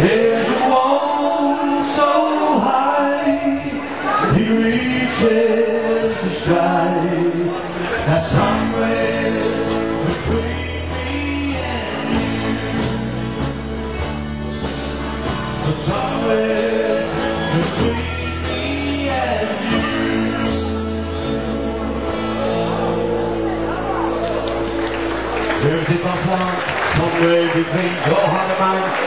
There's wall so high, it reaches the sky. That's somewhere between me and you. Somewhere between me and you. There's the somewhere between mine.